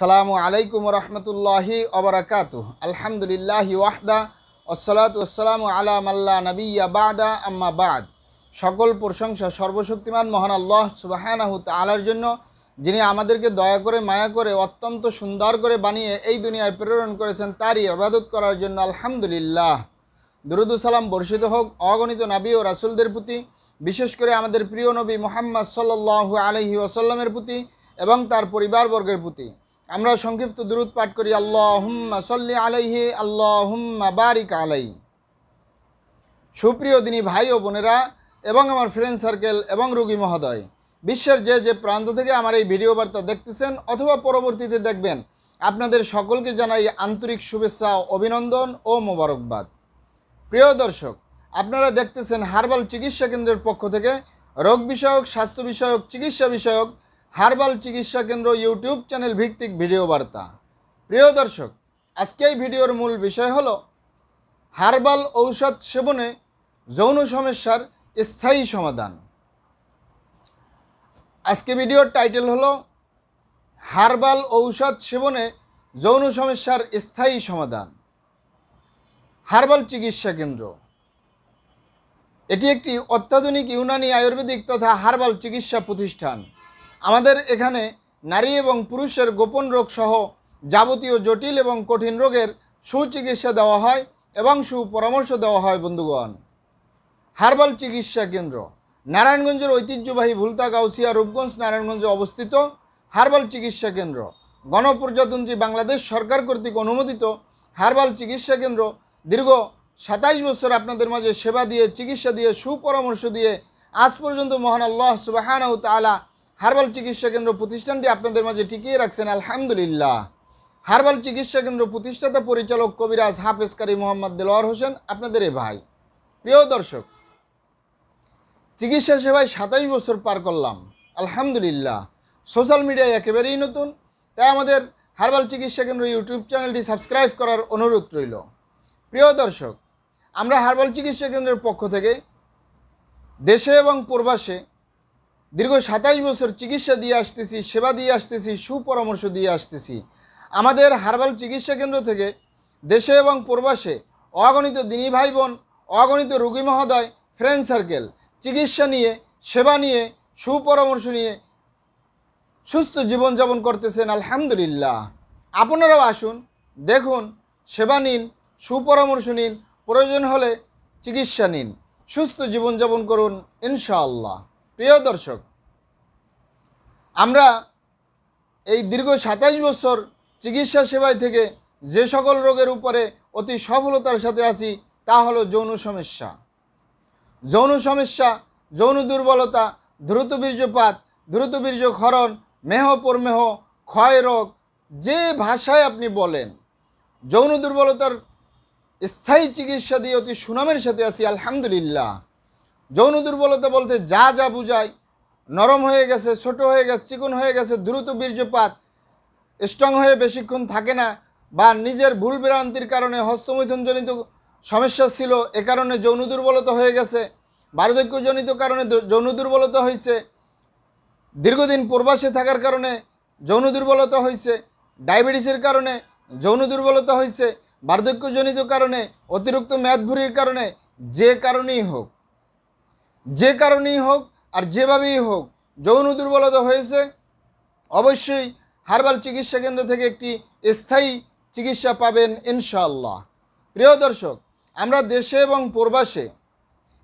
আসসালামু আলাইকুম রহমতুল্লাহি অবরাকাতু আলহামদুলিল্লাহ ওয়াহদা ওসলাত ওসালামু আলা মাল্লা নবিয়া বাদা, আম্মা বাদ। সকল প্রশংসা সর্বশক্তিমান মহান আল্লাহ সুবাহানাহু তালার জন্য, যিনি আমাদেরকে দয়া করে, মায়া করে, অত্যন্ত সুন্দর করে বানিয়ে এই দুনিয়ায় প্রেরণ করেছেন, তারই আবাদত করার জন্য আলহামদুলিল্লাহ। দুরুদুসালাম বর্ষিত হোক অগণিত নাবী ও রাসুলদের প্রতি, বিশেষ করে আমাদের প্রিয় নবী মোহাম্মদ সাল্লু আলহি ওসাল্লামের প্রতি এবং তার পরিবারবর্গের প্রতি। আমরা সংক্ষিপ্ত দূরত পাঠ করি আল্লাহ হুম্মা সল্লি আলাইহি আল্লাহ হুম্মা বারিক আলাই। সুপ্রিয় দিনী ভাই ও বোনেরা এবং আমার ফ্রেন্ড সার্কেল এবং রোগী মহোদয়, বিশ্বের যে যে প্রান্ত থেকে আমার এই ভিডিও বার্তা দেখতেছেন অথবা পরবর্তীতে দেখবেন, আপনাদের সকলকে জানাই আন্তরিক শুভেচ্ছা অভিনন্দন ও মোবারকবাদ। প্রিয় দর্শক, আপনারা দেখতেছেন হার্বাল চিকিৎসা কেন্দ্রের পক্ষ থেকে রোগ বিষয়ক, স্বাস্থ্য বিষয়ক, চিকিৎসা বিষয়ক হার্বাল চিকিৎসা কেন্দ্র ইউটিউব চ্যানেল ভিত্তিক ভিডিও বার্তা। প্রিয় দর্শক, আজকে এই ভিডিওর মূল বিষয় হলো, হার্বাল ঔষধ সেবনে যৌন সমস্যার স্থায়ী সমাধান। আজকে ভিডিওর টাইটেল হলো, হার্বাল ঔষধ সেবনে যৌন সমস্যার স্থায়ী সমাধান। হার্বাল চিকিৎসা কেন্দ্র। এটি একটি অত্যাধুনিক ইউনানি আয়ুর্বেদিক তথা হার্বাল চিকিৎসা প্রতিষ্ঠান। আমাদের এখানে নারী এবং পুরুষের গোপন রোগ সহ যাবতীয় জটিল এবং কঠিন রোগের সুচিকিৎসা দেওয়া হয় এবং সুপরামর্শ দেওয়া হয়, বন্ধুগণ। হার্বাল চিকিৎসা কেন্দ্র। নারায়ণগঞ্জের ঐতিহ্যবাহী ভুলতা গাউসিয়া রূপগঞ্জ নারায়ণগঞ্জে অবস্থিত হার্বাল চিকিৎসা কেন্দ্র। গণপ্রজাতন্ত্রী বাংলাদেশ সরকার কর্তৃক অনুমোদিত হার্বাল চিকিৎসা কেন্দ্র। দীর্ঘ সাতাইশ বছর আপনাদের মাঝে সেবা দিয়ে, চিকিৎসা দিয়ে, সুপরামর্শ দিয়ে আজ পর্যন্ত মহান আল্লাহ সুবাহানাউ তালা হার্বাল চিকিৎসা কেন্দ্র প্রতিষ্ঠানটি আপনাদের মাঝে টিকিয়ে রাখছেন, আলহামদুলিল্লাহ। হার্বাল চিকিৎসা কেন্দ্র প্রতিষ্ঠাতা পরিচালক কবিরাজ হাফেজ কারি মোহাম্মদ দেলোয়ার হোসেন, আপনাদের এ ভাই। প্রিয় দর্শক, চিকিৎসা সেবায় সাতাশ বছর পার করলাম, আলহামদুলিল্লাহ। সোশ্যাল মিডিয়ায় একেবারেই নতুন, তাই আমাদের হার্বাল চিকিৎসা কেন্দ্র ইউটিউব চ্যানেলটি সাবস্ক্রাইব করার অনুরোধ রইল। প্রিয় দর্শক, আমরা হার্বাল চিকিৎসা কেন্দ্রের পক্ষ থেকে দেশে এবং প্রবাসে দীর্ঘ সাতাইশ বছর চিকিৎসা দিয়ে আসতেছি, সেবা দিয়ে আসতেছি, সুপরামর্শ দিয়ে আসতেছি। আমাদের হার্বাল চিকিৎসা কেন্দ্র থেকে দেশে এবং প্রবাসে অগণিত দিনী ভাই বোন অগণিত রুগী মহোদয় ফ্রেন্ড সার্কেল চিকিৎসা নিয়ে, সেবা নিয়ে, সুপরামর্শ নিয়ে সুস্থ জীবনযাপন করতেছেন, আলহামদুলিল্লাহ। আপনারাও আসুন, দেখুন, সেবা নিন, সুপরামর্শ নিন, প্রয়োজন হলে চিকিৎসা নিন, সুস্থ জীবনযাপন করুন, ইনশাআল্লাহ। প্রিয় দর্শক, আমরা এই দীর্ঘ সাতাইশ বছর চিকিৎসা সেবায় থেকে যে সকল রোগের উপরে অতি সফলতার সাথে আছি তা হলো যৌন সমস্যা। যৌন সমস্যা, যৌন দুর্বলতা, দ্রুত বীর্যপাত, দ্রুত বীর্য ক্ষরণ মেহ পরমেহ, ক্ষয় রোগ, যে ভাষায় আপনি বলেন, যৌন দুর্বলতার স্থায়ী চিকিৎসা দিয়ে অতি সুনামের সাথে আছি, আলহামদুলিল্লাহ। যৌন দুর্বলতা বলতে যা যা বুঝায়, নরম হয়ে গেছে, ছোট হয়ে গেছে, চিকন হয়ে গেছে, দ্রুত বীর্যপাত, স্ট্রং হয়ে বেশিক্ষণ থাকে না বা নিজের ভুল ভ্রান্তির কারণে হস্তমৈথুনজনিত সমস্যা ছিল, এ কারণে যৌন দুর্বলতা হয়ে গেছে, বার্ধক্যজনিত কারণে যৌন দুর্বলতা হয়েছে, দীর্ঘদিন প্রবাসে থাকার কারণে যৌন দুর্বলতা হয়েছে, ডায়াবেটিসের কারণে যৌন দুর্বলতা হয়েছে, বার্ধক্যজনিত কারণে অতিরিক্ত মেদভুরির কারণে যে কারণেই হোক। যে কারণেই হোক আর যেভাবেই হোক, যৌন দুর্বলতা হয়েছে, অবশ্যই হার্বাল চিকিৎসা কেন্দ্র থেকে একটি স্থায়ী চিকিৎসা পাবেন ইনশাআল্লাহ। প্রিয় দর্শক, আমরা দেশে এবং প্রবাসে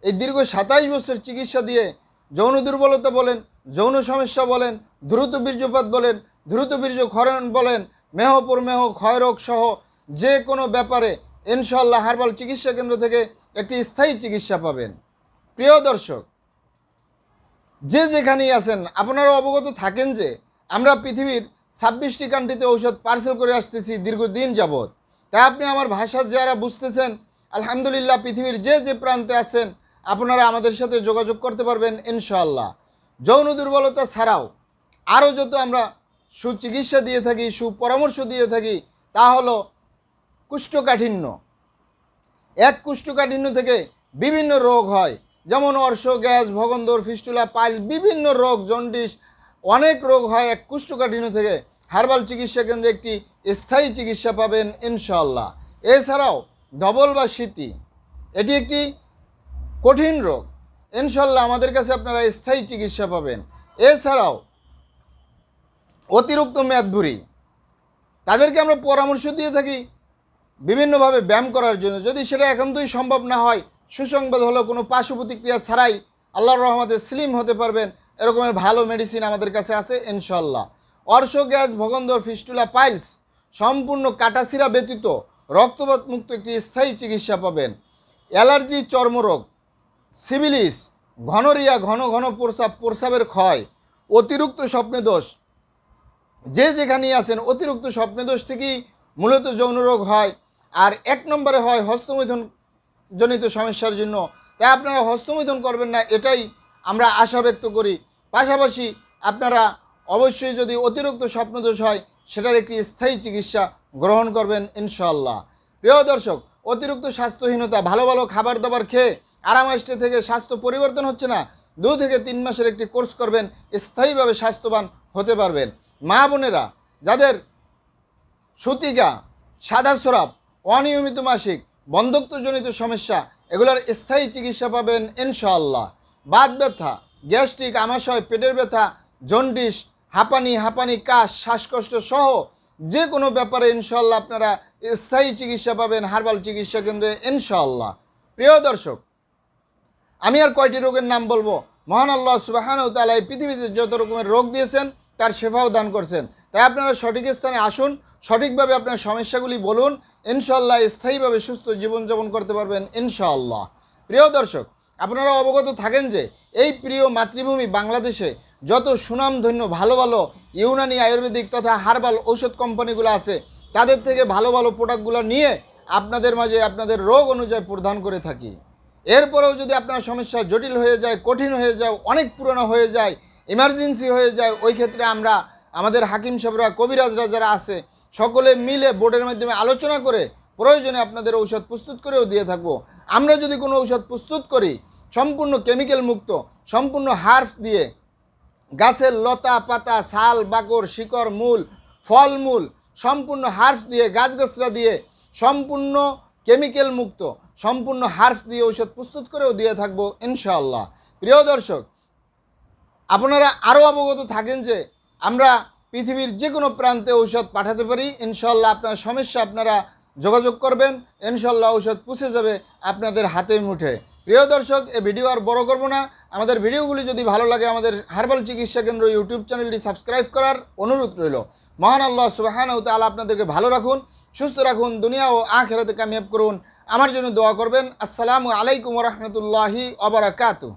এই দীর্ঘ সাতাইশ বছর চিকিৎসা দিয়ে যৌন দুর্বলতা বলেন, যৌন সমস্যা বলেন, দ্রুত বীর্যপাত বলেন, দ্রুত বীর্য ক্ষরণ বলেন, মেহ পরমেহ ক্ষয়রোগ সহ যে কোনো ব্যাপারে ইনশাল্লাহ হার্বাল চিকিৎসা কেন্দ্র থেকে একটি স্থায়ী চিকিৎসা পাবেন। প্রিয় দর্শক, যে যেখানেই আছেন আপনারা অবগত থাকেন যে আমরা পৃথিবীর ছাব্বিশটি কান্ট্রিতে ঔষধ পার্সেল করে আসতেছি দীর্ঘদিন যাবৎ। তাই আপনি আমার ভাষা যারা বুঝতেছেন, আলহামদুলিল্লাহ পৃথিবীর যে যে প্রান্তে আছেন, আপনারা আমাদের সাথে যোগাযোগ করতে পারবেন ইনশাআল্লাহ। যৌন দুর্বলতা ছাড়াও আরও যত আমরা সুচিকিৎসা দিয়ে থাকি, সুপরামর্শ দিয়ে থাকি, তা হলো কুষ্ঠকাঠিন্য। এক কুষ্ঠকাঠিন্য থেকে বিভিন্ন রোগ হয়। যেমন অর্শ, গ্যাস, ভগন্দর, ফিস্টুলা পাইলস বিভিন্ন রোগ, জন্ডিস, অনেক রোগ হয় এক কুষ্ঠকাঠিন্য থেকে। হার্বাল চিকিৎসা কেন্দ্রে একটি স্থায়ী চিকিৎসা পাবেন ইনশাল্লাহ এছাড়াও ডবল বা শীতি এটি একটি কঠিন রোগ। ইনশাল্লাহ আমাদের কাছে আপনারা স্থায়ী চিকিৎসা পাবেন। এছাড়াও অতিরিক্ত মেদভুরি তাদেরকে আমরা পরামর্শ দিয়ে থাকি। বিভিন্নভাবে ব্যায়াম করার জন্য। যদি সেটা এখন একান্তই সম্ভব না হয় সুসংবাদ হলো, কোনো পার্শ্ব প্রতিক্রিয়া ছাড়াই আল্লাহর রহমতে স্লিম হতে পারবেন। এরকমের ভালো মেডিসিন আমাদের কাছে আছে ইনশাল্লাহ অর্শ গ্যাস, ভগন্দর ফিস্টুলা পাইলস, সম্পূর্ণ কাটাসিরা ব্যতীত রক্তপাত মুক্ত একটি স্থায়ী চিকিৎসা পাবেন। অ্যালার্জি, চর্মরোগ, সিভিলিস, ঘনরিয়া, ঘন ঘন প্রসাব, প্রসাবের ক্ষয়, অতিরিক্ত স্বপ্নে দোষ। যে যেখানেই আছেন, অতিরিক্ত স্বপ্নদোষ থেকেই মূলত যৌন রোগ হয়। আর এক নম্বরে হয় হস্তমৈথুন জনিত সমস্যার জন্য। তাই আপনারা হস্তমৈথুন করবেন না, এটাই আমরা আশা ব্যক্ত করি। পাশাপাশি আপনারা অবশ্যই যদি অতিরিক্ত স্বপ্নদোষ হয়, সেটার একটি স্থায়ী চিকিৎসা গ্রহণ করবেন ইনশাল্লাহ প্রিয় দর্শক, অতিরিক্ত স্বাস্থ্যহীনতা, ভালো ভালো খাবার দাবার খেয়ে আরাম আষ্টে থেকে স্বাস্থ্য পরিবর্তন হচ্ছে না, দু থেকে তিন মাসের একটি কোর্স করবেন, স্থায়ীভাবে স্বাস্থ্যবান হতে পারবেন। মা বোনেরা, যাদের সুতিকা, সাদা সরাব, অনিয়মিত মাসিক বন্ধত্বজনিত সমস্যা, এগুলোর স্থায়ী চিকিৎসা পাবেন ইনশাআল্লাহ। বাত ব্যথা, গ্যাস্ট্রিক, আমাশয়, পেটের ব্যথা, জন্ডিস, হাঁপানি হাঁপানি, কাশ, শ্বাসকষ্ট সহ যে কোনো ব্যাপারে ইনশাআল্লাহ আপনারা স্থায়ী চিকিৎসা পাবেন, হার্বাল চিকিৎসা কেন্দ্রে ইনশাআল্লাহ। প্রিয় দর্শক, আমি আর কয়টি রোগের নাম বলব? মহান আল্লাহ সুবাহান তালা এই পৃথিবীতে যত রকমের রোগ দিয়েছেন, তার সেবাও দান করছেন। তাই আপনারা সঠিক স্থানে আসুন, সঠিকভাবে আপনার সমস্যাগুলি বলুন ইনশাল্লাহ স্থায়ীভাবে সুস্থ জীবনযাপন করতে পারবেন, ইনশাআল্লাহ। প্রিয় দর্শক, আপনারা অবগত থাকেন যে এই প্রিয় মাতৃভূমি বাংলাদেশে যত সুনামধন্য ভালো ভালো ইউনানি আয়ুর্বেদিক তথা হার্বাল ঔষধ কোম্পানিগুলো আছে, তাদের থেকে ভালো ভালো প্রোডাক্টগুলো নিয়ে আপনাদের মাঝে আপনাদের রোগ অনুযায়ী প্রদান করে থাকি। এরপরেও যদি আপনার সমস্যা জটিল হয়ে যায়, কঠিন হয়ে যায়, অনেক পুরনো হয়ে যায় ইমার্জেন্সি হয়ে যায়, ওই ক্ষেত্রে আমরা আমাদের হাকিম সাহেবরা, কবিরাজরা যারা আছে, সকলে মিলে বোর্ডের মাধ্যমে আলোচনা করে প্রয়োজনে আপনাদের ঔষধ প্রস্তুত করেও দিয়ে থাকব। আমরা যদি কোনো ঔষধ প্রস্তুত করি, সম্পূর্ণ কেমিক্যাল মুক্ত, সম্পূর্ণ হার্ফ দিয়ে, গাছের লতা, পাতা, শাল, বাকর, শিকড়, মূল ফলমূল সম্পূর্ণ হার্ফ দিয়ে গাছগাছরা দিয়ে, সম্পূর্ণ কেমিক্যাল মুক্ত, সম্পূর্ণ হার্ফ দিয়ে ঔষধ প্রস্তুত করেও দিয়ে থাকব ইনশাআল্লাহ। প্রিয় দর্শক, আপনারা আরও অবগত থাকেন যে আমরা পৃথিবীর যে কোনো প্রান্তে ঔষধ পাঠাতে পারি। ইনশাল্লাহ আপনার সমস্যা আপনারা যোগাযোগ করবেন। ইনশাল্লাহ ঔষধ পুষে যাবে আপনাদের হাতে মুঠে। প্রিয় দর্শক এই ভিডিও আর বড় করব না। আমাদের ভিডিওগুলি যদি ভালো লাগে, আমাদের হার্বাল চিকিৎসা কেন্দ্র ইউটিউব চ্যানেলটি সাবস্ক্রাইব করার অনুরোধ রইল। মহান আল্লাহ সুবাহান তালা আপনাদেরকে ভালো রাখুন, সুস্থ রাখুন, দুনিয়া ও আখেরাতে কামিয়াব করুন। আমার জন্য দোয়া করবেন। আসসালামু আলাইকুম রহমতুল্লাহি অবরাকাতু